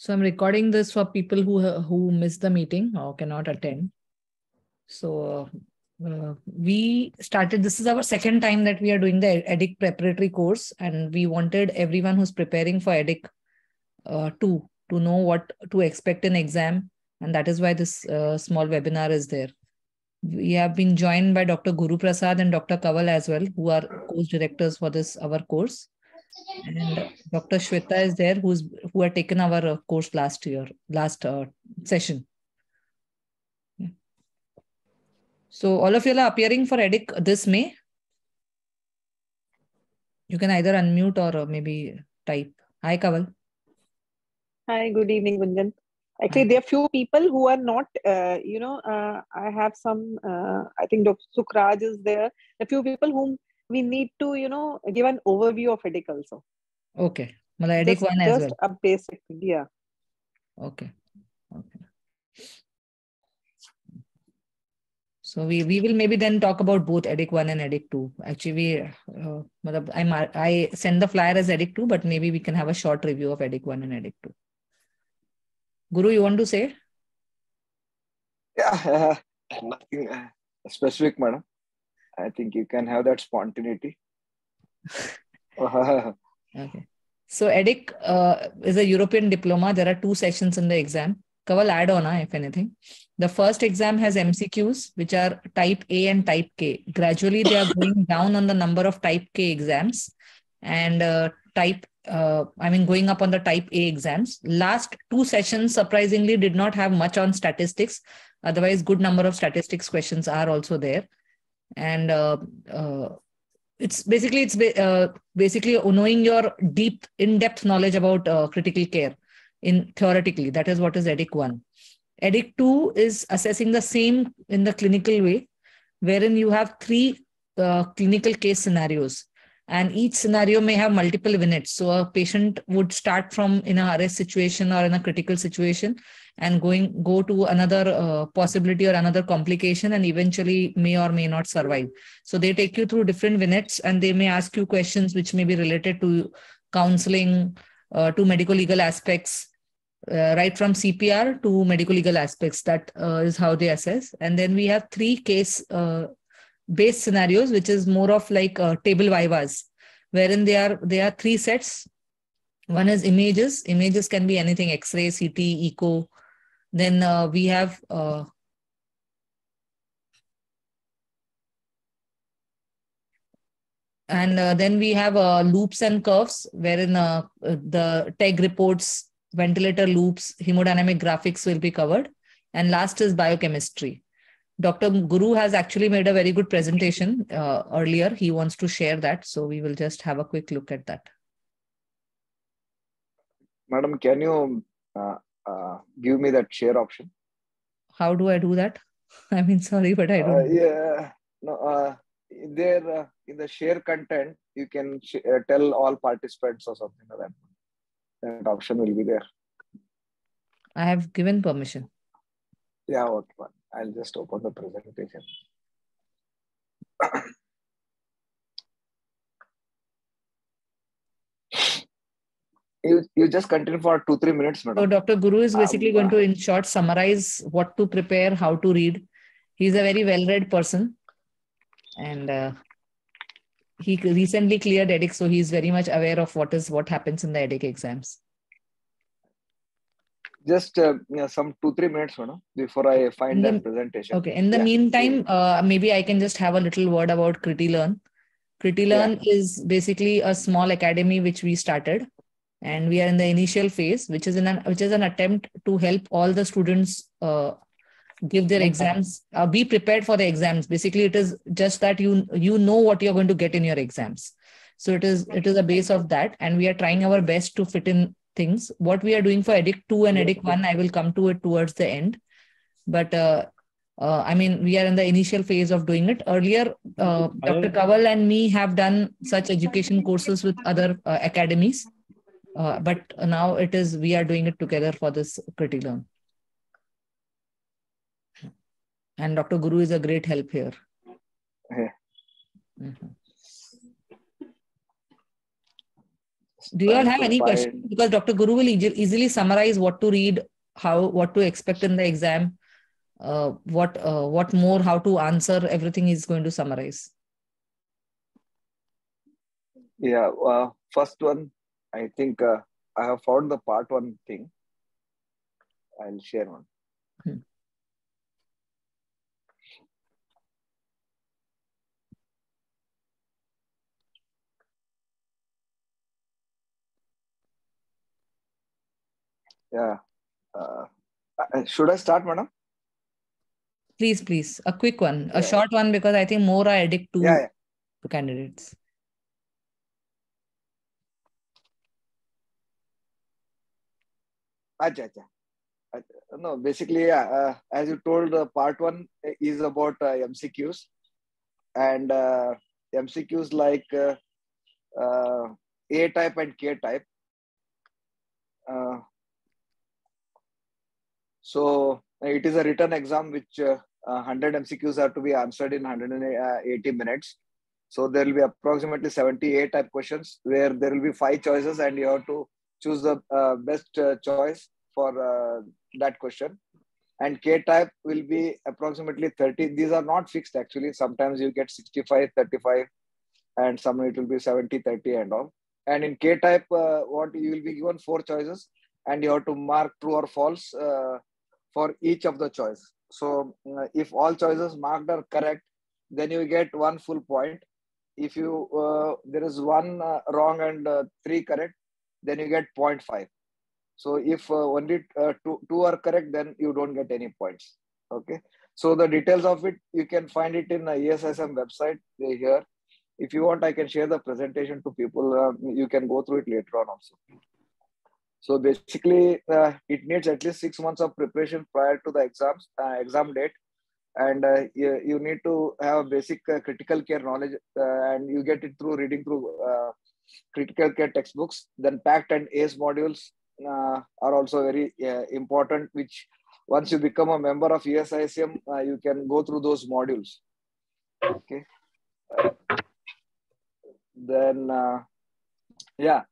So I'm recording this for people who who missed the meeting or cannot attend. So uh, we started. This is our second time that we are doing the EDIC preparatory course, and we wanted everyone who's preparing for EDIC uh, to to know what to expect in exam, and that is why this uh, small webinar is there. We have been joined by Dr. Guru Prasad and Dr. Kaval as well, who are course directors for this our course and Dr. Shweta is there, who's who had taken our uh, course last year, last uh, session. Yeah. So all of you are appearing for EDIC this May. You can either unmute or uh, maybe type. Hi, Kaval. Hi, good evening, Gunjan. Actually, Hi. there are few people who are not, uh, you know, uh, I have some, uh, I think Dr. Sukraj is there. A few people whom we need to you know give an overview of EDIC also. Okay. Well EDIC one as just well. a basic yeah. Okay. Okay. So we we will maybe then talk about both EDIC 1 and EDIC 2 actually we uh, I'm, i send the flyer as EDIC 2 but maybe we can have a short review of EDIC 1 and EDIC 2 guru you want to say? Yeah uh, nothing uh, specific madam I think you can have that spontaneity. okay. So EDIC uh, is a European diploma. There are two sessions in the exam. Kaval add on, if anything. The first exam has MCQs, which are type A and type K. Gradually, they are going down on the number of type K exams and uh, type, uh, I mean, going up on the type A exams. Last two sessions, surprisingly, did not have much on statistics. Otherwise, good number of statistics questions are also there and uh, uh, it's basically it's uh, basically knowing your deep in-depth knowledge about critical care in theoretically. That is what is edic 1 edic 2 is assessing the same in the clinical way wherein you have three uh, clinical case scenarios. And each scenario may have multiple vignettes so a patient would start from in a arrest situation or in a critical situation and going go to another uh, possibility or another complication and eventually may or may not survive. So they take you through different vignettes and they may ask you questions which may be related to counseling uh, to medical legal aspects uh, right from cpr to medical legal aspects. That uh, is how they assess. And then we have three case uh, based scenarios which is more of like uh, table vivas wherein they are there are three sets. One is images. Images can be anything x-ray ct echo then uh, we have uh, and uh, then we have uh, loops and curves wherein uh, the TEG reports, ventilator loops, hemodynamic graphics will be covered. And last is biochemistry. Dr. Guru has actually made a very good presentation uh, earlier. He wants to share that. So we will just have a quick look at that. Madam, can you uh, uh, give me that share option. How do I do that? I mean, sorry, but I don't. Uh, yeah, no. Uh, there uh, in the share content, you can sh- uh, tell all participants or something like that. That option will be there. I have given permission. Yeah, okay. I'll just open the presentation. you, you just continue for two three minutes madam. so dr guru is basically um, going to in short summarize what to prepare how to read he's a very well read person and uh, he recently cleared edic so he's very much aware of what is what happens in the edic exams just uh, yeah, some two three minutes madam, before i find the, that presentation okay in the yeah. meantime uh, maybe i can just have a little word about CritiLearn. CritiLearn yeah. is basically a small academy which we started and we are in the initial phase which is in an which is an attempt to help all the students uh, give their exams uh, be prepared for the exams basically it is just that you you know what you're going to get in your exams so it is it is a base of that and we are trying our best to fit in things what we are doing for edic 2 and edic 1 i will come to it towards the end but uh, uh, I mean, we are in the initial phase of doing it. Earlier, uh, Dr. Kaval and me have done such education courses with other uh, academies. Uh, but now it is we are doing it together for this CritiLearn. And Dr. Guru is a great help here. Yeah. Mm-hmm. Do you all have any questions? Because Dr. Guru will easy- easily summarize what to read, how what to expect in the exam, uh, what uh, what more, how to answer. Everything is going to summarize. Yeah, uh, first one, I think uh, I have found the part one thing. I'll share one. Hmm. Yeah. Uh, uh, should I start, madam? Please, please, a quick one, a Yeah. short one, because I think more are EDIC 2 Yeah, yeah. to candidates. Acha, acha. Uh, No, basically, yeah, uh, as you told, uh, part one is about uh, MCQs and uh, MCQs like uh, uh, A type and K type. Uh, so it is a written exam which uh, uh, 100 MCQs have to be answered in 180 minutes. So there will be approximately 78 type questions where there will be five choices and you have to choose the uh, best uh, choice for uh, that question. And K type will be approximately 30. These are not fixed actually. Sometimes you get 65, 35, and some it will be 70, 30 and all. And in K type, uh, what you will be given four choices and you have to mark true or false uh, for each of the choice. So if all choices marked are correct, then you get one full point. If you uh, there is one uh, wrong and uh, three correct, then you get 0.5. So if uh, only uh, two, two are correct, then you don't get any points. Okay. So the details of it, you can find it in the ESSM website uh, here. If you want, I can share the presentation to people. Uh, you can go through it later on also. So basically, uh, it needs at least six months of preparation prior to the exams, uh, exam date, and uh, you, you need to have basic uh, critical care knowledge, uh, and you get it through reading through uh, critical care textbooks. Then PACT and ACE modules uh, are also very uh, important. Which once you become a member of E ESICM, uh, you can go through those modules. Okay. Then uh, yeah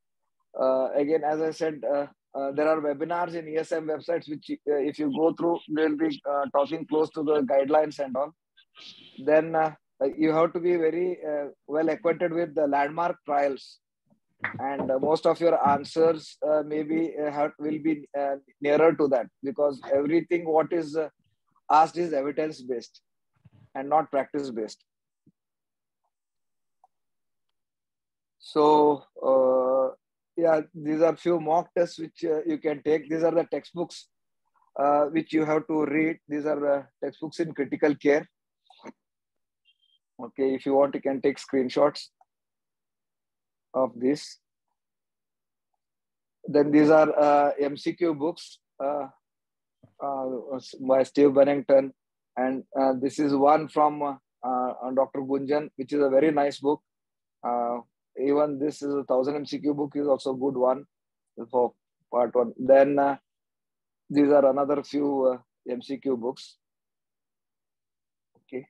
uh, again, as I said, uh, there are webinars in ESM websites which, if you go through, they'll be talking close to the guidelines and all. Then you have to be very well acquainted with the landmark trials, and uh, most of your answers uh, maybe uh, have, will be nearer to that because everything what is asked is evidence based and not practice based. So. Uh, yeah these are few mock tests which uh, you can take these are the textbooks uh, which you have to read these are the textbooks in critical care okay if you want you can take screenshots of this then these are uh, mcq books uh, uh, by steve bennington and uh, this is one from uh, dr gunjan which is a very nice book even this is a thousand MCQ book is also a good one for part one. Then these are another few MCQ books. Okay,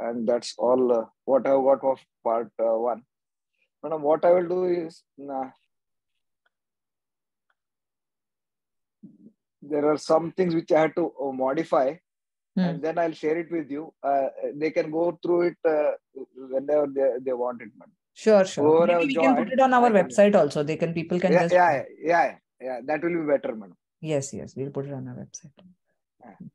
and that's all uh, what I got of part uh, one. Now, what I will do is uh, there are some things which I had to uh, modify. Hmm. And then I'll share it with you. Uh, they can go through it uh, whenever they, they want it. Sure, sure. Maybe we can put it on our website also. They can people can yeah, just yeah, yeah, yeah, yeah. That will be better, madam. yes, yes. We'll put it on our website. Yeah.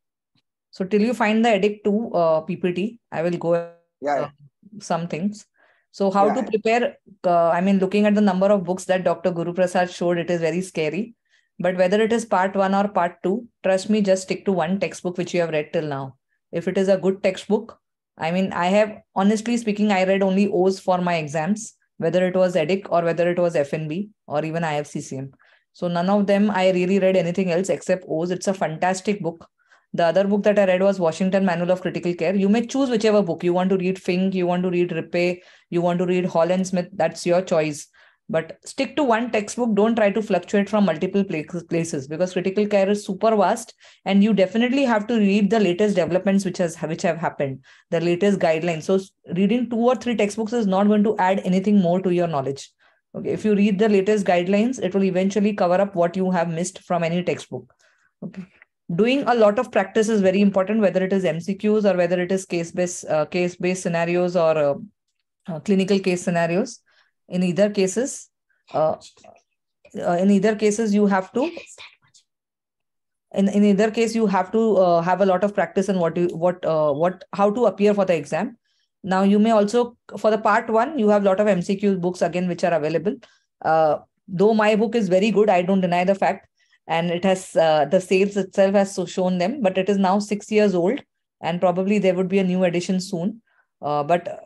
So till you find the edit to uh, PPT, I will go Yeah, yeah. some things. So how Yeah, to prepare? Uh, I mean, looking at the number of books that Dr. Guru Prasad showed, it is very scary. But whether it is part one or part two, trust me, just stick to one textbook which you have read till now. If it is a good textbook, I mean, I have honestly speaking, I read only Oh's for my exams, whether it was EDIC or whether it was FNB or even IFCCM. So none of them I really read anything else except Oh's. It's a fantastic book. The other book that I read was Washington Manual of Critical Care. You may choose whichever book you want to read. Fink, you want to read Rippe, you want to read Hall and Schmidt. That's your choice. But stick to one textbook. Don't try to fluctuate from multiple places because critical care is super vast, and you definitely have to read the latest developments which has which have happened, the latest guidelines. So reading two or three textbooks is not going to add anything more to your knowledge. Okay, if you read the latest guidelines, it will eventually cover up what you have missed from any textbook. Okay, doing a lot of practice is very important, whether it is MCQs or whether it is case-based uh, case-based scenarios or uh, uh, clinical case scenarios. In either cases, uh, uh, in either cases, you have to in, in either case you have to uh, have a lot of practice in what you what what how to appear for the exam now you may also for the part one you have a lot of mcq books again which are available though my book is very good i don't deny the fact and it has uh, the sales itself has shown them but it is now six years old and probably there would be a new edition soon uh, but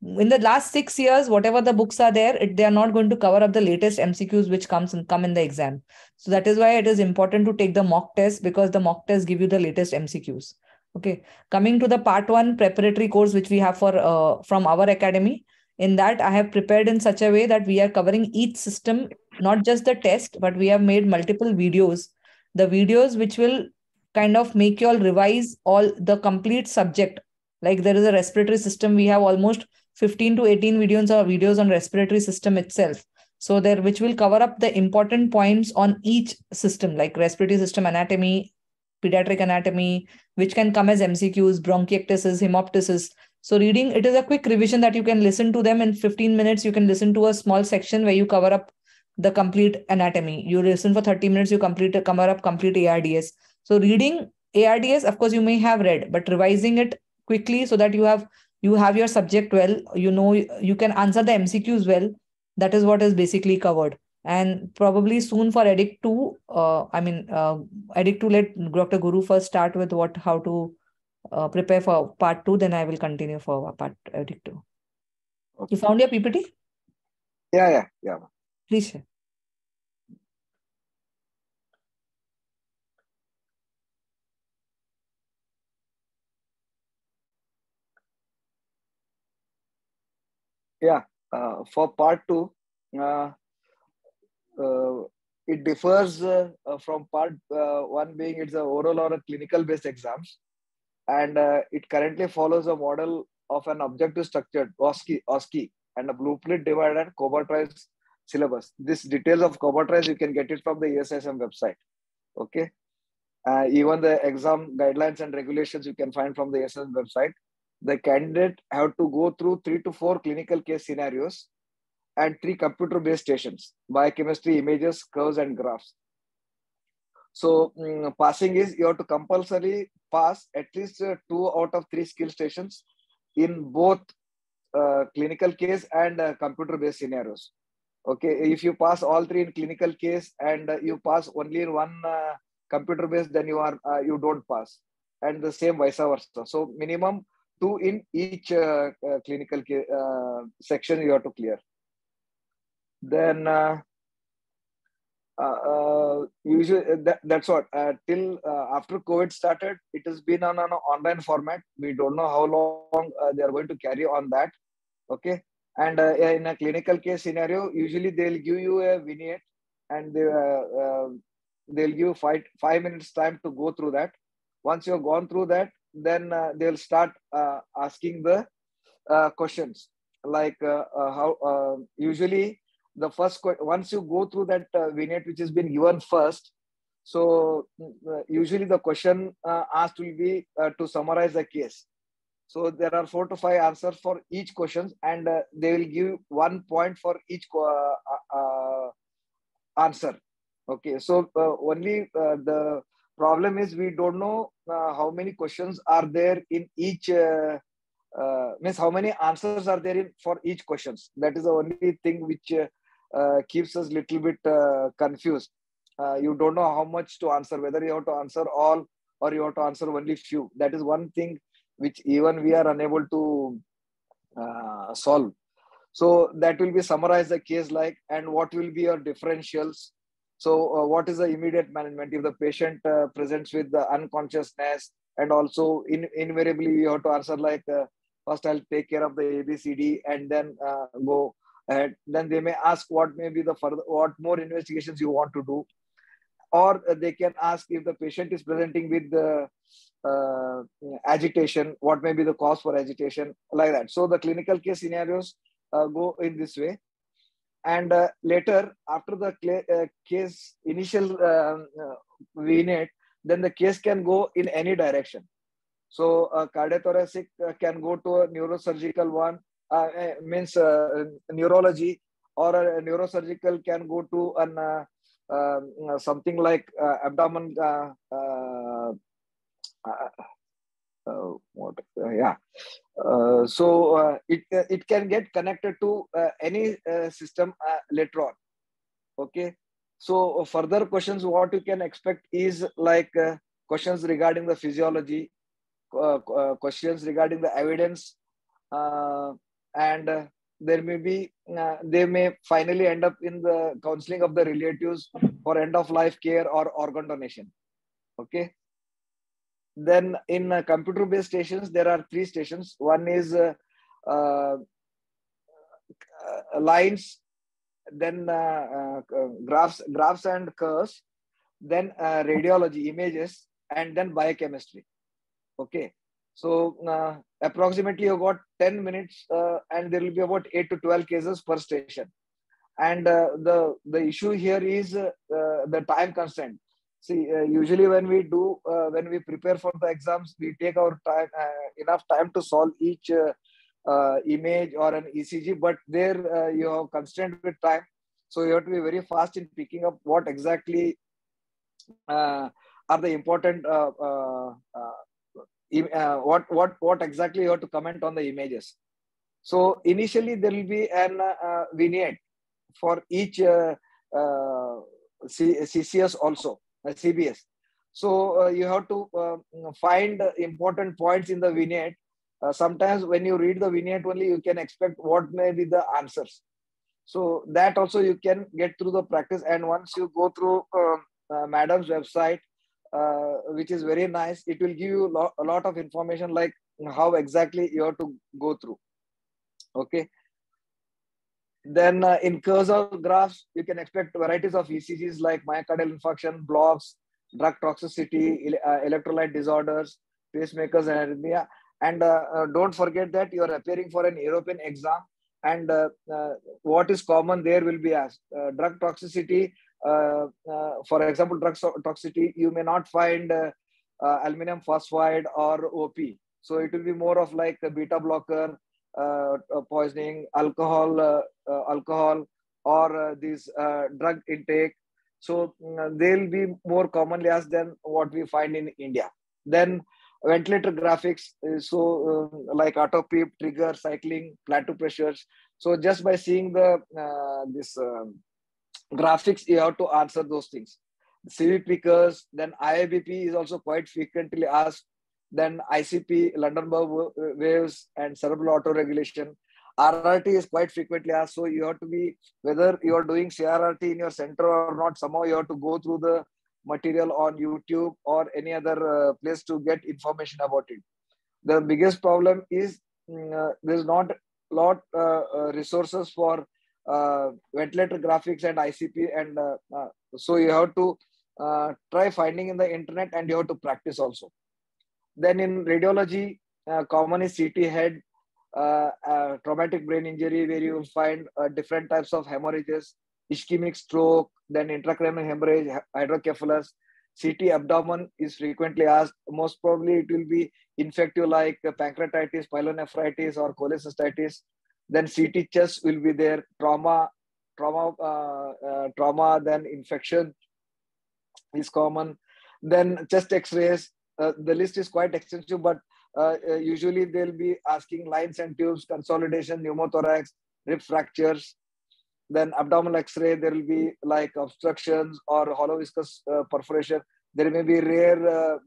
in the last six years, whatever the books are there, it, they are not going to cover up the latest MCQs which comes and come in the exam. So that is why it is important to take the mock test because the mock test give you the latest MCQs. Okay, coming to the part one preparatory course which we have for uh, from our academy. In that, I have prepared in such a way that we are covering each system, not just the test, but we have made multiple videos. The videos which will kind of make you all revise all the complete subject. Like there is a respiratory system, we have almost 15 to 18 videos or videos on respiratory system itself so there which will cover up the important points on each system like respiratory system anatomy pediatric anatomy which can come as mcqs bronchiectasis hemoptysis so reading it is a quick revision that you can listen to them in 15 minutes you can listen to a small section where you cover up the complete anatomy. You listen for 30 minutes you complete a cover up complete ards so reading ards of course you may have read but revising it quickly so that you have you have your subject well you know you can answer the mcqs well. That is what is basically covered. And probably soon for edic 2 uh, i mean uh, edic 2 let dr guru first start with what how to uh, prepare for part 2 then i will continue for part edic 2 okay. you found your ppt yeah yeah yeah please Yeah, uh, for part two, uh, uh, it differs uh, uh, from part uh, one being it's a oral or a clinical based exams. And it currently follows a model of an objective structured OSCE, OSCE and a blueprint divided and covertized syllabus. This details of covertized, you can get it from the ESSM website. Okay. even the exam guidelines and regulations you can find from the ESSM website the candidate have to go through three to four clinical case scenarios and three computer-based stations, biochemistry, images, curves, and graphs. So um, passing is you have to compulsory pass at least uh, two out of three skill stations in both uh, clinical case and uh, computer-based scenarios. Okay, if you pass all three in clinical case and uh, you pass only in one uh, computer-based, then you are uh, you don't pass, and the same vice versa. So minimum two in each uh, uh, clinical uh, section you have to clear. Then usually that, that's what till after COVID started, it has been on an online format. We don't know how long they are going to carry on that. Okay, and uh, in a clinical case scenario usually they'll give you a vignette and they, uh, uh, they'll give five five minutes time to go through that. Once you've gone through that then uh, they'll start uh, asking the uh, questions. Like how usually the first once you go through that vignette which has been given first so usually the question asked will be to summarize the case so there are four to five answers for each question, and uh, they will give one point for each uh, uh, answer. Okay, so only the problem is we don't know uh, how many questions are there in each uh, uh, means how many answers are there in for each questions. That is the only thing which uh, uh, keeps us little bit uh, confused. You don't know how much to answer whether you have to answer all or you have to answer only few. That is one thing which even we are unable to solve. So that will be summarize the case like and what will be your differentials? So, uh, what is the immediate management? If the patient uh, presents with the unconsciousness, and also in, invariably you have to answer like uh, first I'll take care of the ABCD and then uh, go ahead. Then they may ask what may be the further what more investigations you want to do, or they can ask if the patient is presenting with the uh, agitation, what may be the cause for agitation, like that. So the clinical case scenarios uh, go in this way and uh, later after the uh, case initial uh, vignette, then the case can go in any direction. So uh, cardiothoracic uh, can go to a neurosurgical one, uh, means uh, neurology, or a neurosurgical can go to an uh, um, something like uh, abdomen. Uh, uh, what, yeah, uh, so it it can get connected to any system later on. Okay, so further questions, what you can expect is like questions regarding the physiology, uh, uh, questions regarding the evidence uh, and there may be they may finally end up in the counseling of the relatives for end of life care or organ donation. Okay? Then in uh, computer based stations there are three stations. One is uh, uh, lines then graphs graphs and curves then radiology images and then biochemistry. Okay. So uh, approximately you got 10 minutes uh, and there will be about 8 to 12 cases per station. And uh, the, the issue here is uh, the time constraint. See, uh, usually when we do, uh, when we prepare for the exams, we take our time, enough time to solve each image or an ECG, but there you have constraint with time. So you have to be very fast in picking up what exactly are the important uh, what what what exactly you have to comment on the images. So initially there will be an uh, vignette for each uh, uh C- ccs also cbs so uh, you have to uh, find important points in the vignette. Sometimes when you read the vignette only you can expect what may be the answers. So that also you can get through the practice. And once you go through madam's website uh, which is very nice. It will give you lo- a lot of information like how exactly you have to go through. Okay. Then uh, in cursor graphs, you can expect varieties of ECGs like myocardial infarction, blocks, drug toxicity, uh, electrolyte disorders, pacemakers, and arrhythmia. And uh, uh, don't forget that you are appearing for an European exam. And uh, what is common there will be asked. drug toxicity Uh, uh, for example, drug toxicity, you may not find uh, uh aluminum phosphide or OP. So it will be more of like a beta blocker, poisoning, alcohol, alcohol, or this drug intake. So mm, they'll be more commonly asked than what we find in India. Then ventilator graphics so uh, like auto PEEP, trigger cycling plateau pressures so just by seeing the uh, this um, graphics, you have to answer those things. CV curves, then IABP is also quite frequently asked. Then ICP, Lundberg waves, and cerebral autoregulation. RRT is quite frequently asked. So you have to be, whether you are doing CRRT in your center or not, somehow you have to go through the material on YouTube or any other uh, place to get information about it. The biggest problem is mm, uh, there's not a lot uh, uh resources for uh, ventilator graphics and ICP. And uh, uh, so you have to try finding in the internet and you have to practice also. Then in radiology, common is CT head, traumatic brain injury, where you will find different types of hemorrhages, ischemic stroke, then intracranial hemorrhage, hydrocephalus, CT abdomen is frequently asked. Most probably it will be infective like pancreatitis, pyelonephritis, or cholecystitis then CT chest will be there, trauma, trauma, uh, uh, trauma, then infection is common. Then chest X-rays. Uh, the list is quite extensive, but uh, uh, usually they'll be asking lines and tubes, consolidation, pneumothorax, rib fractures. Then abdominal X-ray, there will be like obstructions or hollow viscus uh, perforation. There may be rare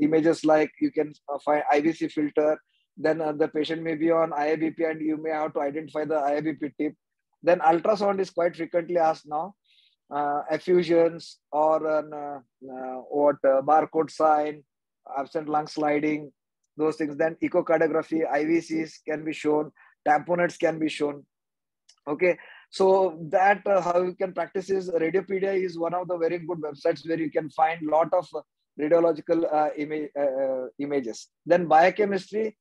images like you can find IVC filter, then uh, the patient may be on IABP and you may have to identify the IABP tip. Then ultrasound is quite frequently asked now. Uh, effusions or an, uh, uh what uh, barcode sign, absent lung sliding, those things. Then echocardiography, IVCs can be shown, tamponades can be shown. Okay, so that uh, how you can practice is Radiopaedia is one of the very good websites where you can find lot of radiological uh, ima- uh, images. Then biochemistry,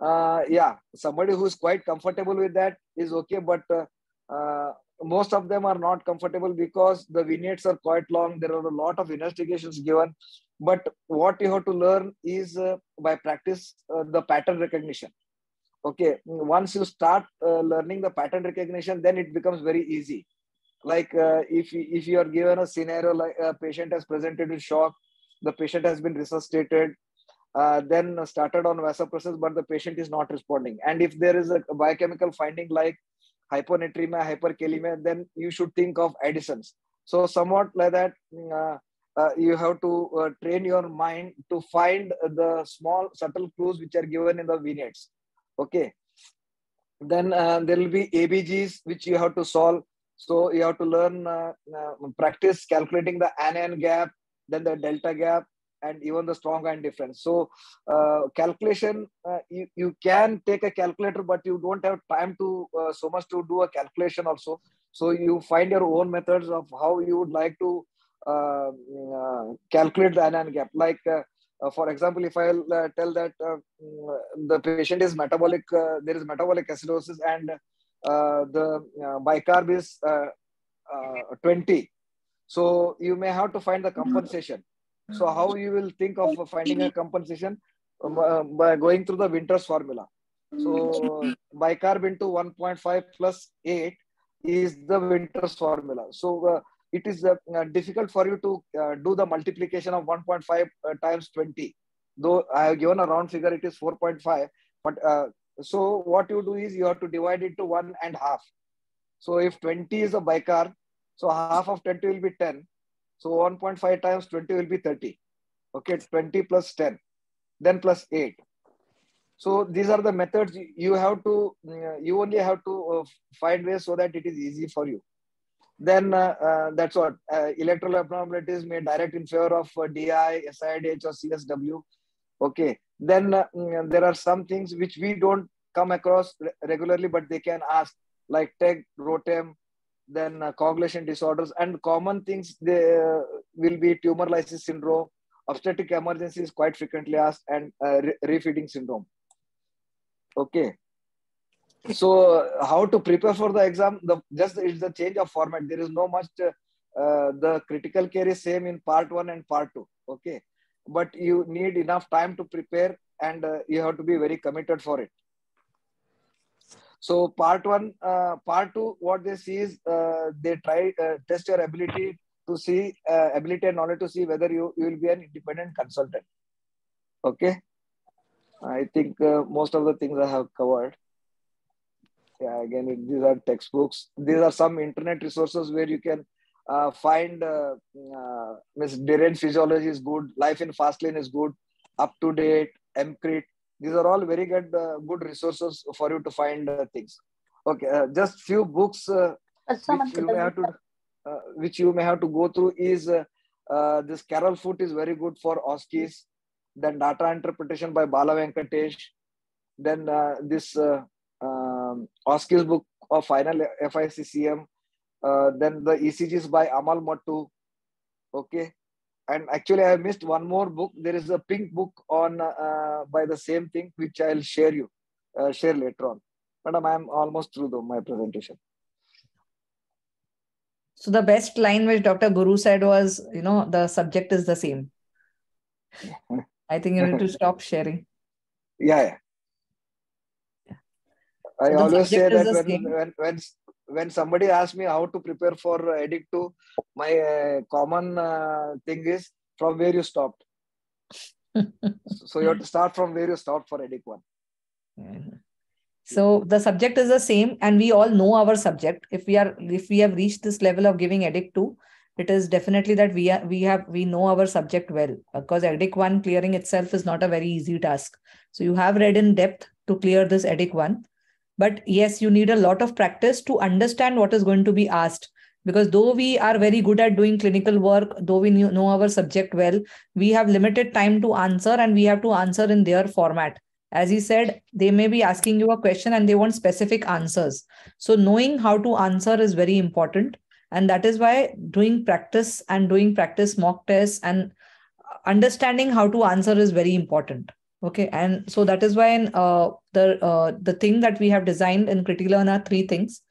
uh, yeah, somebody who's quite comfortable with that is okay. But uh, uh, most of them are not comfortable because the vignettes are quite long. There are a lot of investigations given. But what you have to learn is uh, by practice uh, the pattern recognition. Okay, once you start uh, learning the pattern recognition, then it becomes very easy. Like uh, if if you are given a scenario like a patient has presented with shock, the patient has been resuscitated, uh, then started on vasopressin, but the patient is not responding. And if there is a biochemical finding like hyponatremia, hyperkalemia, then you should think of Addison's. So somewhat like that, uh, uh, you have to uh, train your mind to find the small subtle clues which are given in the vignettes. Okay. Then uh, there will be ABGs which you have to solve. So you have to learn, practice calculating the anion gap, then the delta gap, and even the strong ion difference. So uh, calculation, uh, you, you can take a calculator, but you don't have time to uh, so much to do a calculation also. So you find your own methods of how you would like to uh, uh, calculate the anion gap. Like uh, for example, if I tell that mm, the patient is metabolic, there is metabolic acidosis and the bicarb is 20. So you may have to find the compensation. So how you will think of finding a compensation um, uh, by going through the Winters formula. So bicarb into 1.5 plus 8 is the Winters formula. So uh, it is uh, difficult for you to uh, do the multiplication of 1.5 uh, times 20. Though I have given a round figure, it is 4.5. But uh, so what you do is you have to divide it to one and half. So if 20 is a bicarb, so half of 20 will be 10. So 1.5 times 20 will be 30. Okay, 20 plus 10, then plus 8. So these are the methods you have to, uh, you only have to uh, find ways so that it is easy for you. Then uh, uh that's what uh, electoral abnormalities may direct in favor of uh, DI, SIDH or CSW. Okay. Then mm, there are some things which we don't come across regularly, but they can ask like TEG, ROTEM, then uh, coagulation disorders and common things they uh, will be tumor lysis syndrome obstetric emergency is quite frequently asked and uh, re refeeding syndrome. Okay. So uh, how to prepare for the exam? The just it's the change of format. There is no much uh, uh, the critical care is same in part 1 and part 2 okay. But you need enough time to prepare and you have to be very committed for it so part one, uh, part two, what they see is uh, they try uh, test your ability to see uh, ability and knowledge to see whether you, you will be an independent consultant. Okay. I think uh, most of the things I have covered. Yeah, again, it, these are textbooks. These are some internet resources where you can uh, find uh, uh, Miss Deranged Physiology is good, Life in Fastlane is good, UpToDate, EMCrit these are all very good uh, good resources for you to find uh, things. Okay uh, just few books uh, which you may have to uh, which you may have to go through is uh, this Carole Foot is very good for OSCEs then data interpretation by bala venkatesh then this um, OSCEs book of final ficcm then the ecgs by amal mattu okay and actually i missed one more book. There is a pink book on uh, by the same thing which i'll share you uh, share later on. Madam i'm almost through the, my presentation. So the best line which dr guru said was you know the subject is the same. I think you need to stop sharing. Yeah, yeah. I always say that when, when, when, when somebody asks me how to prepare for EDIC 2, my uh, common uh, thing is from where you stopped. so you have to start from where you stopped for EDIC 1. Mm-hmm. So the subject is the same, and we all know our subject. If we are, if we have reached this level of giving EDIC 2, it is definitely that we are, we have we know our subject well because EDIC 1 clearing itself is not a very easy task. So you have read in depth to clear this EDIC 1 but yes you need a lot of practice to understand what is going to be asked. Because though we are very good at doing clinical work though we know our subject well we have limited time to answer and we have to answer in their format. As he said they may be asking you a question and they want specific answers. So knowing how to answer is very important. And that is why doing practice and doing practice mock tests and understanding how to answer is very important okay and so that is why in, uh, the uh, the thing that we have designed in CritiLearn are three things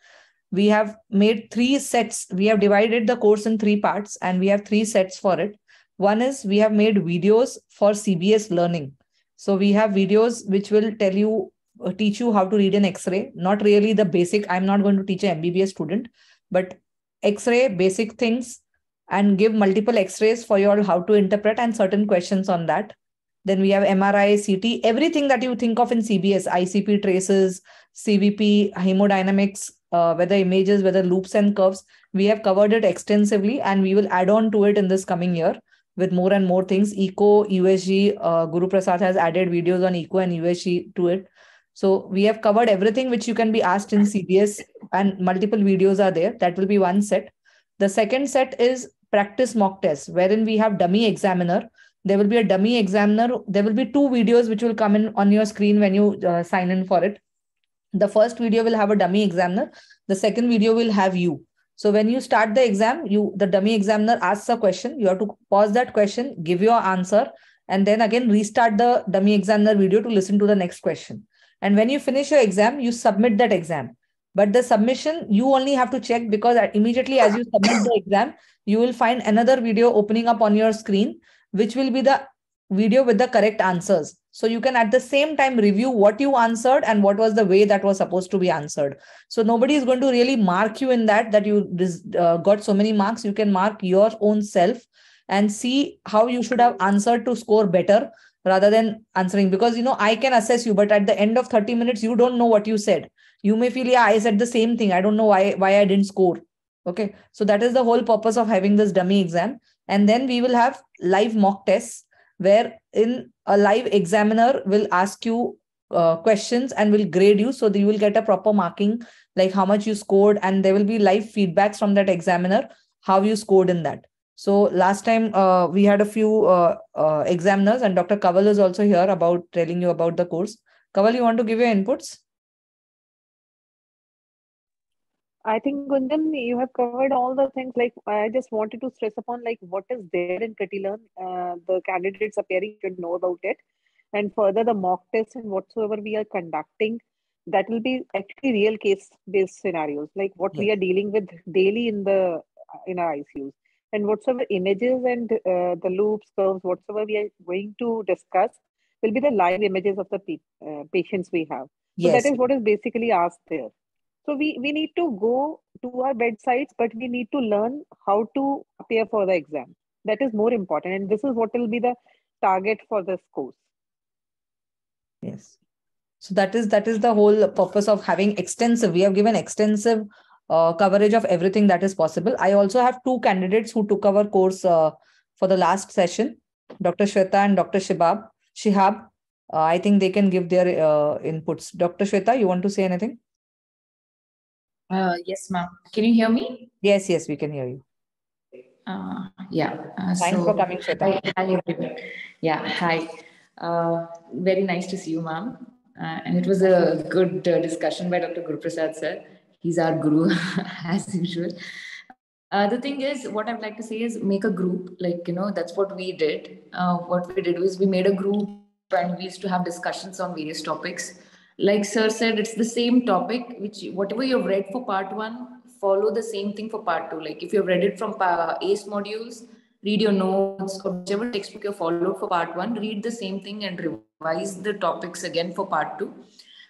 we have made three sets. We have divided the course in three parts and we have three sets for it. One is we have made videos for CBS learning. So we have videos which will tell you, uh, teach you how to read an X-ray. Not really the basic. I'm not going to teach an MBBS student, but X-ray basic things and give multiple X-rays for you all how to interpret and certain questions on that. Then we have MRI, CT, everything that you think of in CBS, ICP traces, CVP, hemodynamics, uh, whether images, whether loops and curves. We have covered it extensively and we will add on to it in this coming year with more and more things. ECO, USG, uh, Guru Prasad has added videos on ECO and USG to it. So we have covered everything which you can be asked in CBS and multiple videos are there. That will be one set. The second set is practice mock test, wherein we have dummy examiner. There will be a dummy examiner. There will be two videos which will come in on your screen when you uh, sign in for it. The first video will have a dummy examiner. The second video will have you. So when you start the exam, you the dummy examiner asks a question. You have to pause that question, give your answer, and then again restart the dummy examiner video to listen to the next question. And when you finish your exam, you submit that exam. But the submission, you only have to check because immediately as you submit the exam, you will find another video opening up on your screen, which will be the video with the correct answers. So you can at the same time review what you answered and what was the way that was supposed to be answered. So nobody is going to really mark you in that, that you uh, got so many marks. You can mark your own self and see how you should have answered to score better rather than answering because you know i can assess you but at the end of 30 minutes you don't know what you said you may feel yeah i said the same thing i don't know why why i didn't score okay so that is the whole purpose of having this dummy exam and then we will have live mock tests where in a live examiner will ask you uh, questions and will grade you so that you will get a proper marking like how much you scored and there will be live feedbacks from that examiner how you scored in that. So last time uh, we had a few uh, uh examiners and dr kaval is also here about telling you about the course. Kaval you want to give your inputs I think Gunjan, you have covered all the things. Like I just wanted to stress upon like what is there in CritiLearn. Uh, the candidates appearing should know about it, and further the mock tests and whatsoever we are conducting, that will be actually real case based scenarios, like what we are dealing with daily in the in our ICUs, and whatsoever images and uh, the loops, curves, whatsoever we are going to discuss will be the live images of the pe- uh, patients we have. So yes. that is what is basically asked there. So we, we need to go to our bedsides, but we need to learn how to prepare for the exam. That is more important. And this is what will be the target for this course. Yes. So that is that is the whole purpose of having extensive. We have given extensive uh, coverage of everything that is possible. I also have two candidates who took our course uh, for the last session, Dr. Shweta and Dr. Shibab. Shihab. Uh, I think they can give their uh, inputs. Dr. Shweta, you want to say anything? Uh, yes, ma'am. Can you hear me? Yes, yes, we can hear you. Uh, yeah. Uh, Thanks so, for coming, Shweta. Hi, everyone. Yeah, hi. Uh, very nice to see you, ma'am. Uh, and it was a good uh, discussion by Dr. Guru Prasad, sir. He's our guru, as usual. Uh, the thing is, what I'd like to say is make a group. Like, you know, that's what we did. Uh, what we did was we made a group and we used to have discussions on various topics like sir said it's the same topic which whatever you've read for part one follow the same thing for part two. Like if you've read it from uh, ace modules read your notes or whichever textbook you followed for part one read the same thing and revise the topics again for part two.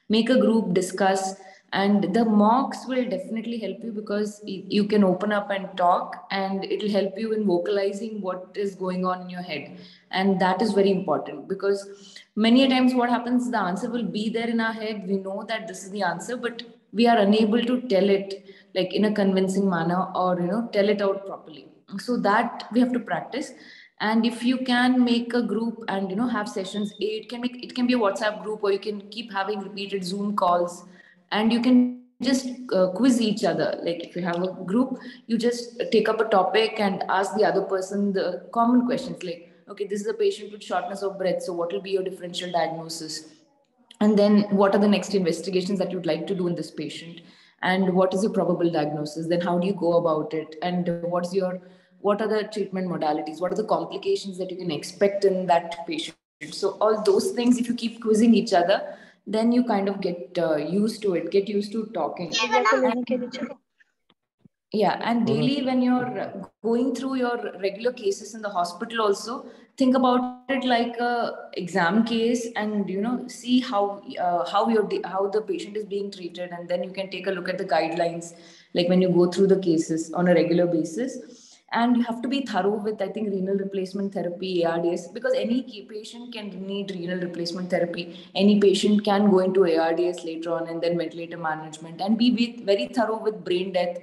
Make a group discuss and the mocks will definitely help you because you can open up and talk and it will help you in vocalizing what is going on in your head and that is very important because many a times what happens the answer will be there in our head. We know that this is the answer but we are unable to tell it like in a convincing manner or you know tell it out properly. So that we have to practice. And if you can make a group and you know have sessions it can make it can be a whatsapp group or you can keep having repeated zoom calls. And you can just uh, quiz each other. Like if you have a group you just take up a topic and ask the other person the common questions like okay this is a patient with shortness of breath so what will be your differential diagnosis? And then what are the next investigations that you'd like to do in this patient? And what is your probable diagnosis? Then how do you go about it? And what's your what are the treatment modalities? What are the complications that you can expect in that patient? So all those things if you keep quizzing each other then you kind of get uh, used to it get used to talking yeah and daily when you're going through your regular cases in the hospital also think about it like a exam case and you know see how uh, how your how the patient is being treated and then you can take a look at the guidelines like when you go through the cases on a regular basis. And you have to be thorough with i think renal replacement therapy ards because any patient can need renal replacement therapy. Any patient can go into ards later on and then ventilator management and be with, very thorough with brain death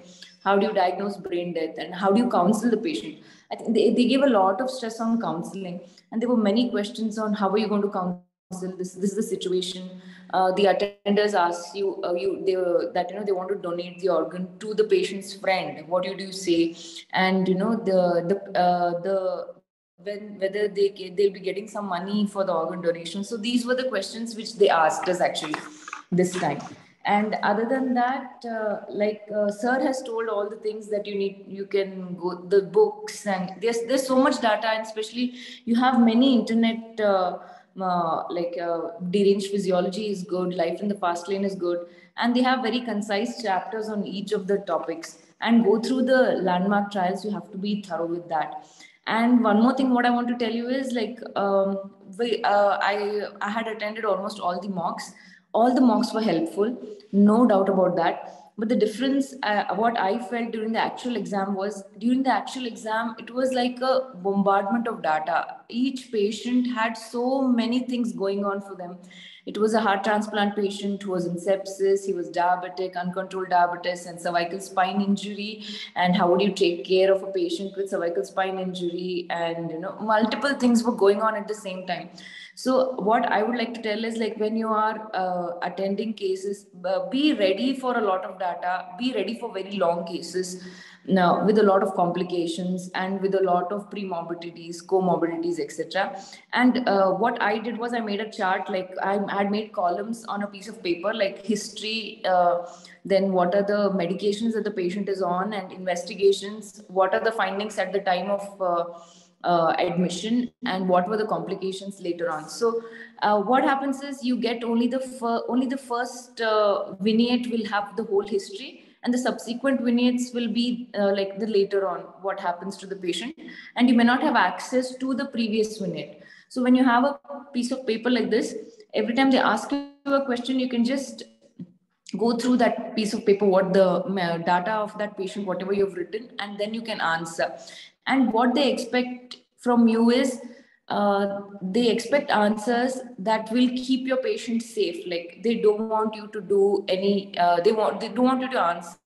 how do you diagnose brain death and how do you counsel the patient? I think they, they gave a lot of stress on counseling and there were many questions on how are you going to counsel this this is the situation. Uh, the attenders ask you uh, you they that you know they want to donate the organ to the patient's friend. What do you say? And you know the the uh, the when whether they they'll be getting some money for the organ donation. So these were the questions which they asked us actually this time and other than that uh, like uh, sir has told all the things that you need you can go the books and there's there's so much data and especially you have many internet uh, uh, like uh, deranged physiology is good, life in the fast lane is good, and they have very concise chapters on each of the topics. And go through the landmark trials. You have to be thorough with that. And one more thing, what I want to tell you is like um, we, uh, I I had attended almost all the mocks. All the mocks were helpful, no doubt about that. But the difference uh, what i felt during the actual exam was during the actual exam it was like a bombardment of data. Each patient had so many things going on for them. It was a heart transplant patient who was in sepsis he was diabetic uncontrolled diabetes and cervical spine injury. And how would you take care of a patient with cervical spine injury? And you know multiple things were going on at the same time so what I would like to tell is like when you are uh, attending cases, uh, be ready for a lot of data, be ready for very long cases. Now with a lot of complications and with a lot of premorbidities comorbidities etc and uh, what i did was i made a chart like i had made columns on a piece of paper like history uh, then what are the medications that the patient is on and investigations what are the findings at the time of uh, admission and what were the complications later on. So uh, what happens is you get only the only the first uh, vignette will have the whole history and the subsequent vignettes will be uh, like the later on what happens to the patient. And you may not have access to the previous vignette. So when you have a piece of paper like this every time they ask you a question you can just go through that piece of paper what the uh, data of that patient whatever you've written and then you can answer and what they expect from you is uh, they expect answers that will keep your patient safe. Like they don't want you to do any uh, they want they don't want you to answer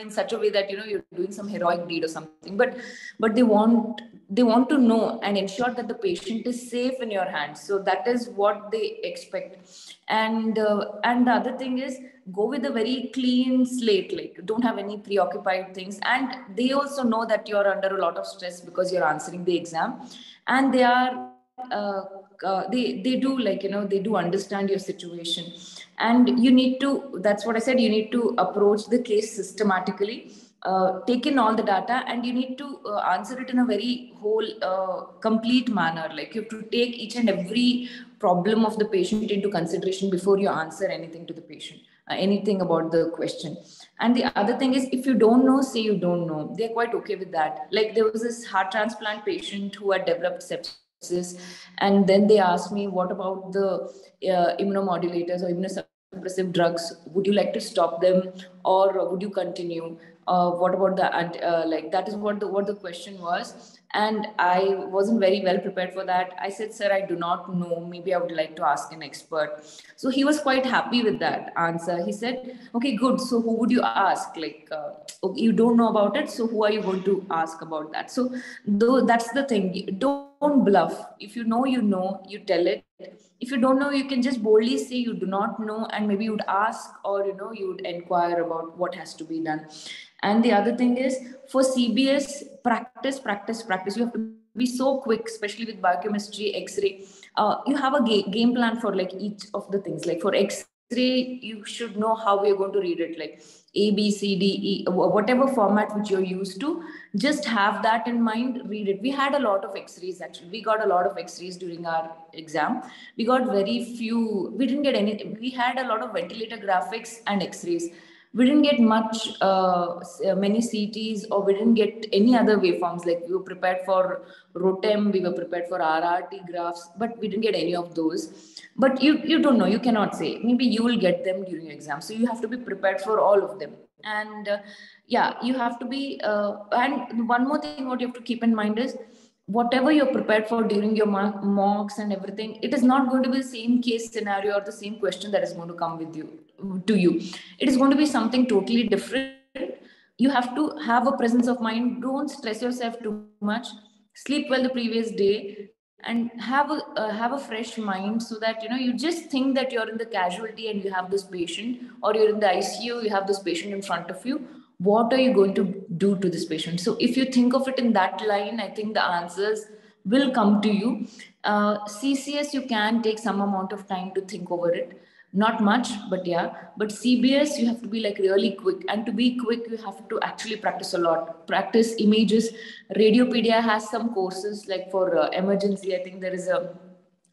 in such a way that you know you're doing some heroic deed or something. But but they want they want to know and ensure that the patient is safe in your hands. So that is what they expect. And uh, and the other thing is go with a very clean slate like don't have any preoccupied things. And they also know that you're under a lot of stress because you're answering the exam. And they are uh, uh, they they do like you know they do understand your situation. And you need to that's what i said you need to approach the case systematically uh, take in all the data and you need to uh, answer it in a very whole uh, complete manner. Like you have to take each and every problem of the patient into consideration before you answer anything to the patient uh, anything about the question. And the other thing is if you don't know say you don't know. They're quite okay with that. Like there was this heart transplant patient who had developed sepsis and then they asked me what about the uh, immunomodulators or immunosuppressive drugs? Would you like to stop them or would you continue? Uh, what about the uh, like that is what the what the question was and i wasn't very well prepared for that. I said sir i do not know. Maybe i would like to ask an expert. So he was quite happy with that answer. He said okay good. So who would you ask? Like uh, okay, you don't know about it. So who are you going to ask about that? So though that's the thing. Don't bluff. If you know you know. You tell it. If you don't know you can just boldly say you do not know. And maybe you would ask or you know you would inquire about what has to be done and the other thing is for cbs practice practice practice. You have to be so quick especially with biochemistry x-ray. Uh, you have a ga- game plan for like each of the things. Like for x-ray you should know how we're going to read it. Like a b c d e whatever format which you're used to just have that in mind read it. We had a lot of x-rays actually. We got a lot of x-rays during our exam. We got very few we didn't get any we had a lot of ventilator graphics and x-rays we didn't get much uh, uh many CTs or we didn't get any other waveforms like we were prepared for ROTEM, we were prepared for RRT graphs, but we didn't get any of those. But you you don't know, you cannot say. Maybe you will get them during your exam. So you have to be prepared for all of them. And uh, yeah, you have to be. Uh, and one more thing, what you have to keep in mind is whatever you're prepared for during your mocks and everything, it is not going to be the same case scenario or the same question that is going to come with you to you. It is going to be something totally different. You have to have a presence of mind. Don't stress yourself too much. Sleep well the previous day and have a uh, have a fresh mind so that you know you just think that you're in the casualty and you have this patient or you're in the icu you have this patient in front of you. What are you going to do to this patient? So if you think of it in that line i think the answers will come to you. Uh, ccs you can take some amount of time to think over it not much but yeah. But cbs you have to be like really quick. And to be quick you have to actually practice a lot. Practice images. Radiopaedia has some courses like for uh, emergency. I think there is a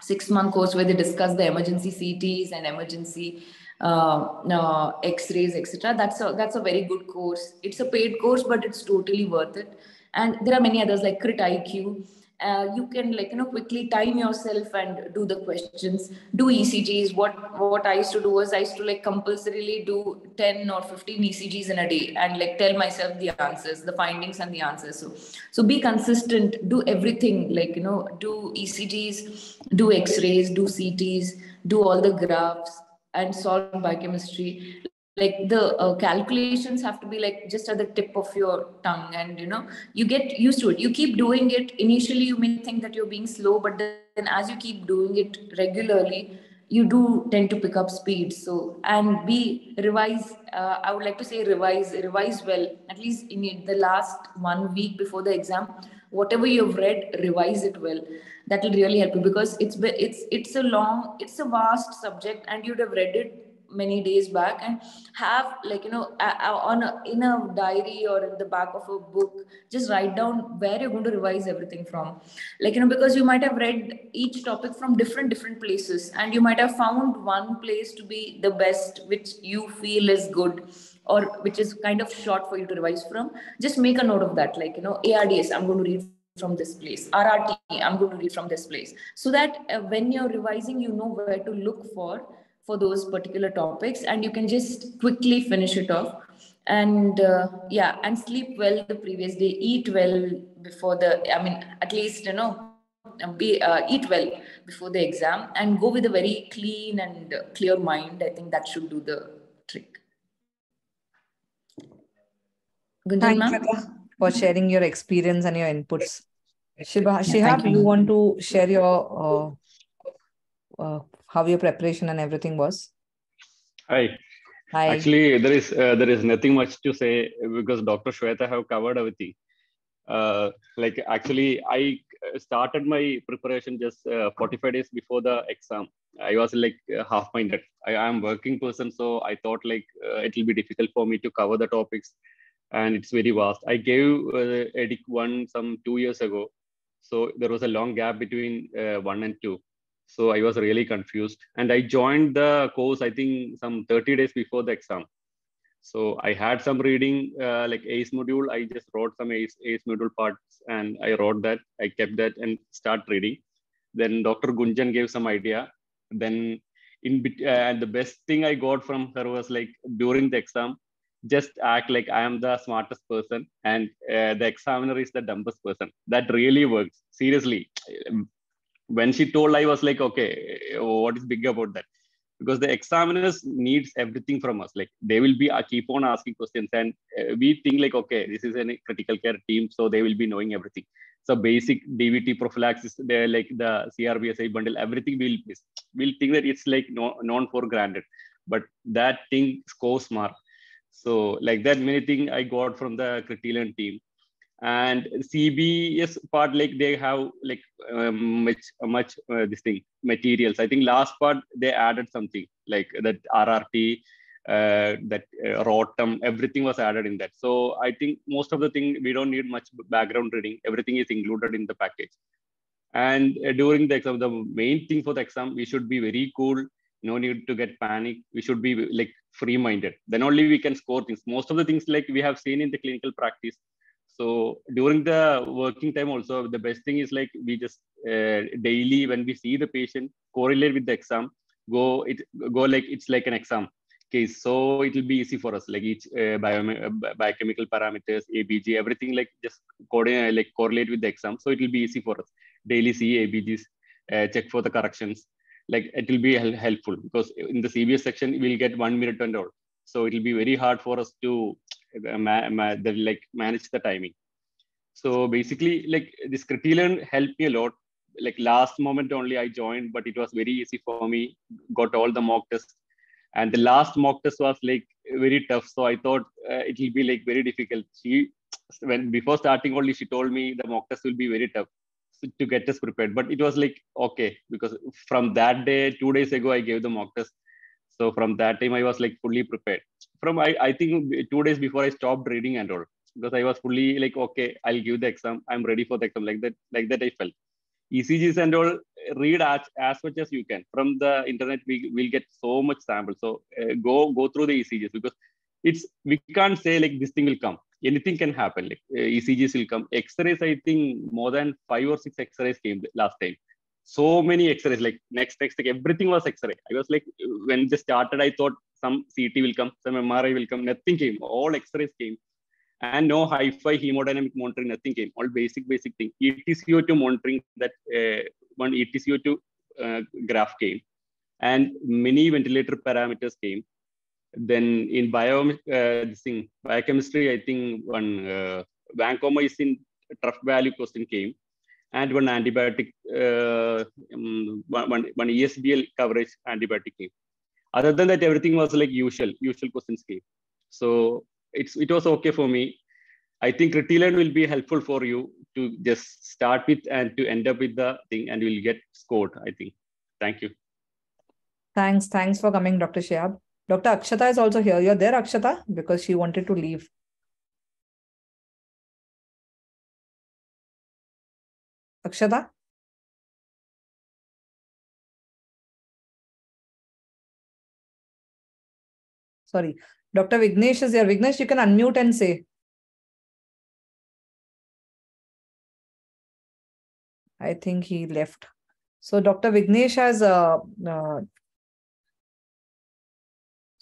six month course where they discuss the emergency cts and emergency uh, uh, x-rays etc that's a that's a very good course. It's a paid course but it's totally worth it. And there are many others like crit iq uh, you can like you know quickly time yourself and do the questions. Do ecgs what what i used to do was i used to like compulsorily do 10 or 15 ecgs in a day and like tell myself the answers the findings and the answers. So so be consistent. Do everything like you know do ecgs do x-rays do cts do all the graphs and solve biochemistry like the uh, calculations have to be like just at the tip of your tongue and you know you get used to it. You keep doing it. Initially you may think that you're being slow but then as you keep doing it regularly you do tend to pick up speed. So and be revise uh, i would like to say revise revise well. At least in the last one week before the exam whatever you've read revise it well. That will really help you because it's it's it's a long it's a vast subject and you'd have read it many days back and have like you know on a, in a diary or in the back of a book just write down where you're going to revise everything from. Like you know because you might have read each topic from different different places and you might have found one place to be the best which you feel is good or which is kind of short for you to revise from. Just make a note of that like you know ards i'm going to read from this place. Rrt i'm going to read from this place. So that uh, when you're revising you know where to look for for those particular topics and you can just quickly finish it off and uh, yeah and sleep well the previous day eat well before the i mean at least you know be uh, eat well before the exam and go with a very clean and clear mind i think that should do the trick Thank you for sharing your experience and your inputs. Shiba, Shihab, you. you want to share your uh, uh, how your preparation and everything was? Hi. Hi. Actually there is uh, there is nothing much to say because dr shweta have covered everything. Uh, like actually i started my preparation just uh, 45 days before the exam. I was like uh, half minded i am working person so i thought like uh, it will be difficult for me to cover the topics and it's very vast. I gave uh, edic one some two years ago. So there was a long gap between uh, one and two so I was really confused. And I joined the course, I think, some 30 days before the exam. So I had some reading, uh, like ACE module. I just wrote some ACE, ACE module parts and I wrote that. I kept that and start reading. Then Dr. Gunjan gave some idea. Then in uh, and the best thing I got from her was like during the exam, just act like I am the smartest person and uh, the examiner is the dumbest person. That really works. Seriously, when she told i was like okay what is big about that? Because the examiners needs everything from us. Like they will be uh, keep on asking questions and uh, we think like okay this is a critical care team so they will be knowing everything. So basic dvt prophylaxis they're like the crbsi bundle everything will we'll think that it's like no, non for granted but that thing scores mark. So like that many thing i got from the critical team and cbs part like they have like um, much much uh, this thing materials i think last part they added something like that rrt uh, that uh, ROTEM, everything was added in that. So I think most of the thing we don't need much background reading. Everything is included in the package. And uh, during the exam, the main thing for the exam, we should be very cool. no need to get panic we should be like free minded then only we can score things most of the things like we have seen in the clinical practice so during the working time also the best thing is like we just uh, daily when we see the patient correlate with the exam go it go like it's like an exam case. So it will be easy for us like each uh, bio, uh, biochemical parameters abg everything like just coordinate like correlate with the exam. So it will be easy for us. Daily see abgs uh, check for the corrections. Like it will be helpful because in the cbs section we'll get one minute and all. So it will be very hard for us to like manage the timing. So basically like this CritiLearn helped me a lot. Like last moment only i joined but it was very easy for me. Got all the mock tests. And the last mock test was like very tough. So i thought uh, it will be like very difficult. She when before starting only she told me the mock test will be very tough to get us prepared. But it was like okay because from that day two days ago i gave the mock test. So from that time i was like fully prepared from i, I think two days before i stopped reading and all because i was fully like okay i'll give the exam i'm ready for the exam like that like that i felt ecgs and all read as, as much as you can from the internet we will get so much sample so uh, go go through the ecgs because it's we can't say like this thing will come anything can happen. Like uh, ECGs will come. X-rays, I think more than five or six X-rays came last time. So many X-rays, like next, next, like everything was X-ray. I was like, when they started, I thought some CT will come, some MRI will come. Nothing came. All X-rays came, and no hi-fi hemodynamic monitoring. Nothing came. All basic, basic thing. ETCO2 monitoring. That uh, one ETCO2 uh, graph came, and many ventilator parameters came then in bio uh, thing biochemistry i think one uh, vancomycin trough value question came and one antibiotic uh, um, one, one esbl coverage antibiotic came other than that everything was like usual usual questions came so it's it was okay for me i think CritiLearn will be helpful for you to just start with and to end up with the thing and you'll get scored i think thank you thanks thanks for coming dr Shehab. Dr. Akshata is also here. You're there, Akshata, because she wanted to leave. Akshata? Sorry. Dr. Vignesh is here. Vignesh, you can unmute and say. I think he left. So Dr. Vignesh has uh, uh,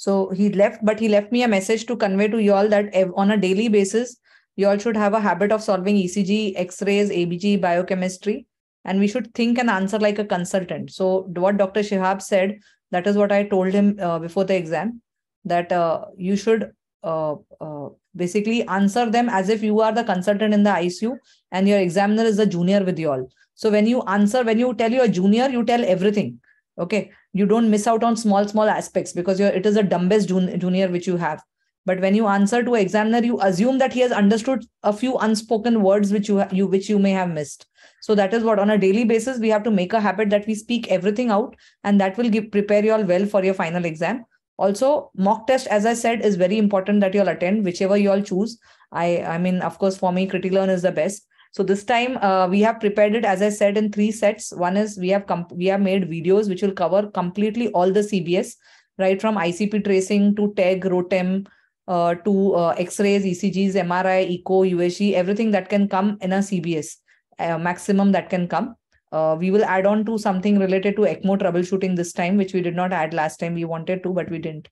so he left, but he left me a message to convey to you all that on a daily basis, you all should have a habit of solving ECG, X-rays, ABG, biochemistry, and we should think and answer like a consultant. So what Dr. Shehab said, that is what I told him uh, before the exam, that uh, you should uh, uh basically answer them as if you are the consultant in the ICU and your examiner is a junior with you all. So when you answer, when you tell your junior, you tell everything okay you don't miss out on small small aspects because it is a dumbest junior which you have but when you answer to examiner you assume that he has understood a few unspoken words which you you which you may have missed. So that is what on a daily basis we have to make a habit that we speak everything out and that will give prepare you all well for your final exam. Also mock test as i said is very important that you all attend whichever you all choose. I i mean of course for me CritiLearn is the best. So this time uh, we have prepared it, as I said, in three sets. One is we have we have made videos which will cover completely all the CBS, right from ICP tracing to TEG ROTEM, uh, to uh, X-rays, ECGs, MRI, echo, USG, everything that can come in a CBS, uh, maximum that can come. Uh, we will add on to something related to ECMO troubleshooting this time, which we did not add last time. We wanted to, but we didn't.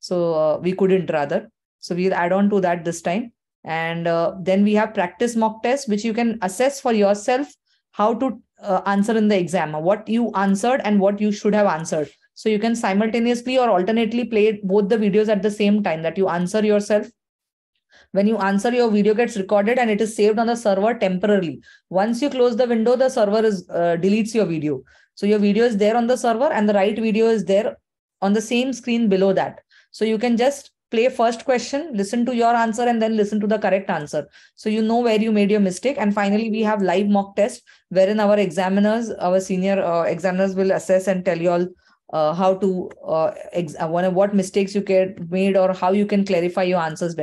So uh, we couldn't rather. So we'll add on to that this time and uh, then we have practice mock tests which you can assess for yourself how to uh, answer in the exam what you answered and what you should have answered so you can simultaneously or alternately play both the videos at the same time that you answer yourself when you answer your video gets recorded and it is saved on the server temporarily once you close the window the server is uh, deletes your video so your video is there on the server and the right video is there on the same screen below that so you can just play first question, listen to your answer, and then listen to the correct answer. So you know where you made your mistake. And finally, we have live mock test wherein our examiners, our senior uh, examiners will assess and tell you all uh, how to uh, ex- uh, what mistakes you get made or how you can clarify your answers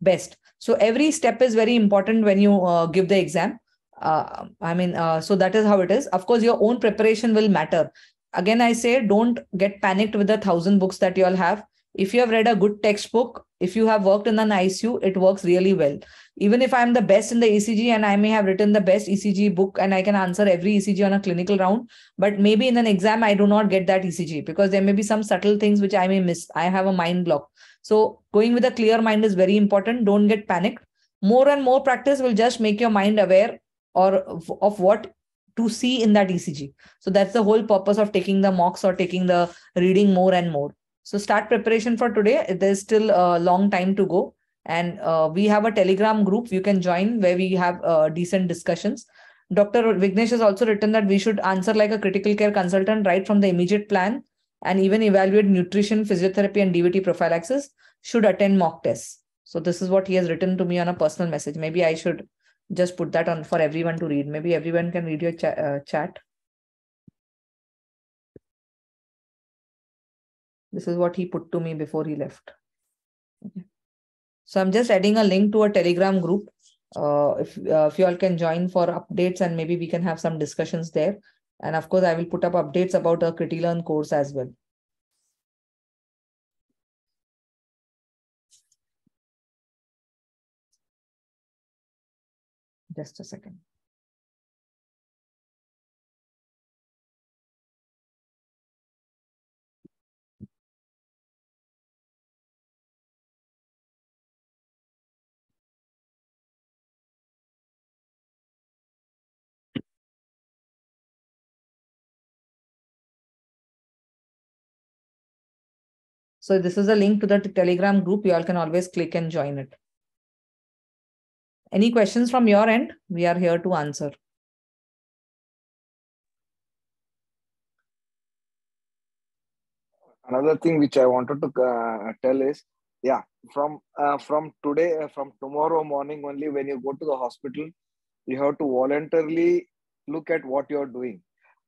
best. So every step is very important when you uh, give the exam. Uh, I mean, uh, so that is how it is. Of course, your own preparation will matter again i say don't get panicked with the thousand books that you all have if you have read a good textbook if you have worked in an icu it works really well. Even if i'm the best in the ecg and i may have written the best ecg book and i can answer every ecg on a clinical round but maybe in an exam i do not get that ecg because there may be some subtle things which i may miss. I have a mind block. So going with a clear mind is very important. Don't get panicked. More and more practice will just make your mind aware or of what to see in that ecg so that's the whole purpose of taking the mocks or taking the reading more and more so start preparation for today. There's still a long time to go. And uh, we have a Telegram group you can join where we have uh, decent discussions. Dr. Vignesh has also written that we should answer like a critical care consultant right from the immediate plan and even evaluate nutrition, physiotherapy, and DVT prophylaxis, should attend mock tests. So this is what he has written to me on a personal message. Maybe I should just put that on for everyone to read. Maybe everyone can read your uh, chat. This is what he put to me before he left. Okay. So I'm just adding a link to a Telegram group. Uh, if, uh, if you all can join for updates and maybe we can have some discussions there. And of course, I will put up updates about a CritiLearn course as well. Just a second. So this is a link to the Telegram group. You all can always click and join it. Any questions from your end? We are here to answer. Another thing which I wanted to uh, tell is, yeah, from uh, from today, uh, from tomorrow morning only, when you go to the hospital, you have to voluntarily look at what you're doing,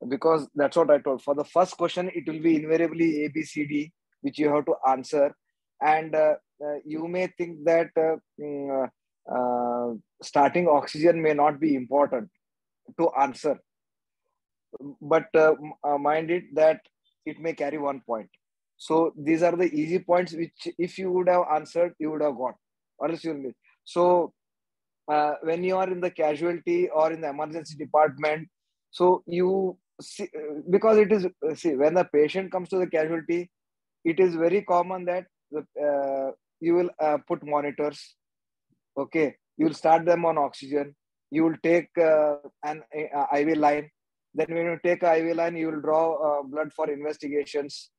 because that's what I told. For the first question, it will be invariably A, B, C, D, which you have to answer. And uh, uh, you may think that uh, mm, uh, starting oxygen may not be important to answer. But uh, uh, mind it that it may carry one point. So these are the easy points which if you would have answered you would have got or else you'll miss. So when you are in the casualty or in the emergency department so you see because it is see when the patient comes to the casualty it is very common that uh, you will uh, put monitors okay? You will start them on oxygen. You will take uh, an uh, iv line. Then when you take iv line you will draw uh, blood for investigations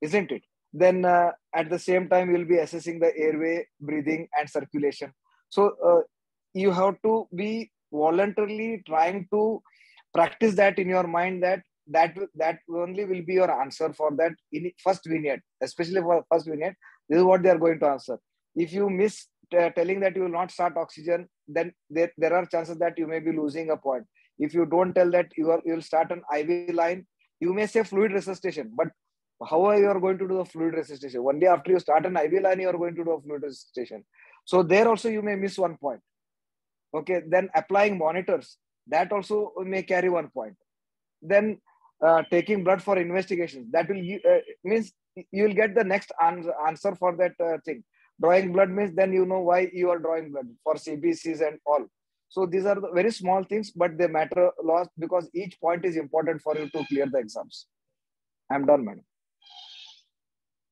isn't it? Then uh, at the same time you will be assessing the airway breathing and circulation. So you have to be voluntarily trying to practice that in your mind that that that only will be your answer for that in first vignette especially for first vignette this is what they are going to answer. If you miss telling that you will not start oxygen then there, there are chances that you may be losing a point. If you don't tell that you are you will start an iv line you may say fluid resuscitation but how are you going to do the fluid resuscitation? One day after you start an iv line you are going to do a fluid resuscitation. So there also you may miss one point. Okay then applying monitors that also may carry one point. Then uh, taking blood for investigations. That will uh, means you will get the next answer for that uh, thing. Drawing blood means then you know why you are drawing blood for cbcs and all. So these are the very small things but they matter a lot because each point is important for you to clear the exams. I'm done madam.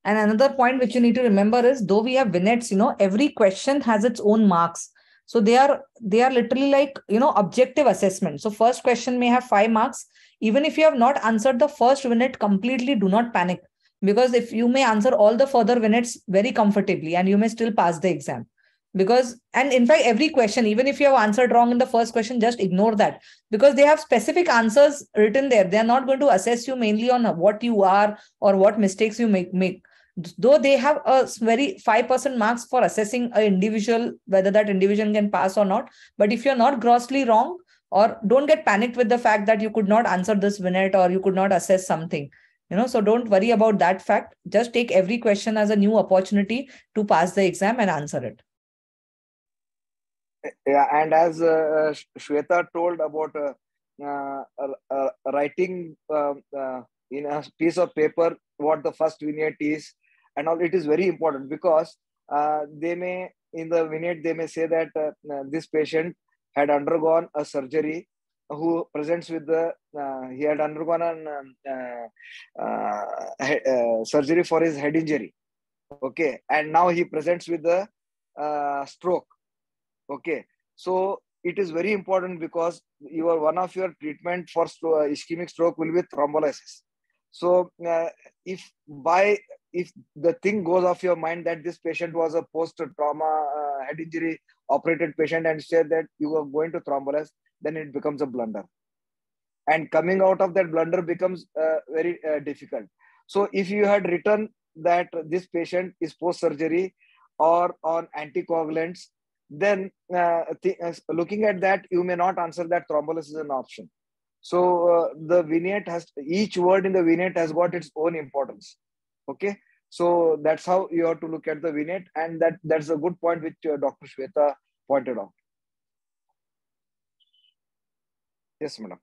And another point which you need to remember is though we have vignettes you know every question has its own marks so they are they are literally like you know objective assessment. So first question may have 5 marks. Even if you have not answered the first vignette completely do not panic. Because if you may answer all the further vignettes very comfortably and you may still pass the exam. Because and in fact every question even if you have answered wrong in the first question just ignore that. Because they have specific answers written there. They are not going to assess you mainly on what you are or what mistakes you make make though they have a very 5% marks for assessing an individual whether that individual can pass or not. But if you're not grossly wrong or don't get panicked with the fact that you could not answer this vignette or you could not assess something you know so don't worry about that fact. Just take every question as a new opportunity to pass the exam and answer it. Yeah and as uh, shweta told about uh, uh, uh writing um, uh, in a piece of paper what the first vignette is and all it is very important because uh, they may in the vignette they may say that uh, uh this patient had undergone a surgery who presents with the uh, he had undergone an um, uh, surgery for his head injury. Okay. And now he presents with the stroke. Okay. So it is very important because your one of your treatment for ischemic stroke will be thrombolysis. So uh, if by if the thing goes off your mind that this patient was a post trauma uh, head injury operated patient and said that you are going to thrombolyze, then it becomes a blunder. And coming out of that blunder becomes uh, very uh, difficult. So if you had written that this patient is post surgery or on anticoagulants, then uh, th- uh, looking at that, you may not answer that thrombolysis is an option. So uh, the vignette has each word in the vignette has got its own importance. Okay, so that's how you have to look at the vignette, and that that's a good point which uh, Dr. Shweta pointed out. Yes, madam.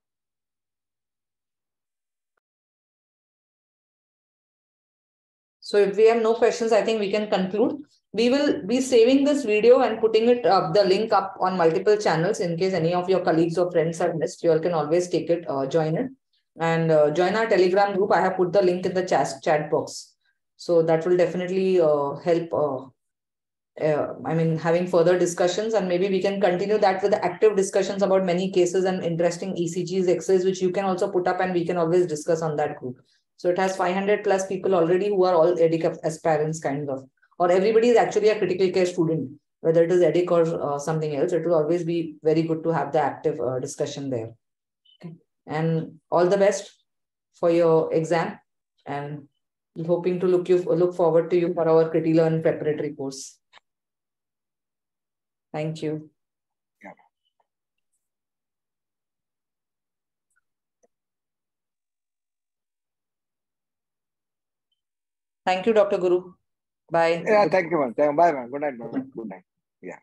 So if we have no questions, I think we can conclude. We will be saving this video and putting it up, the link up on multiple channels in case any of your colleagues or friends have missed. You all can always take it, uh, join it. And uh, join our Telegram group. I have put the link in the chat, chat box. So that will definitely uh, help uh, uh, I mean, having further discussions, and maybe we can continue that with the active discussions about many cases and interesting ECGs, X-rays, which you can also put up, and we can always discuss on that group. So it has 500 plus people already who are all EDIC aspirants, kind of, or everybody is actually a critical care student, whether it is EDIC or uh, something else. It will always be very good to have the active uh, discussion there. Okay. And all the best for your exam, and hoping to look you look forward to you for our CritiLearn preparatory course. Thank you. Yeah. Thank you, Dr. Guru. Bye. Yeah, thank you, man. Bye, man. Good night, man. Good night. Yeah.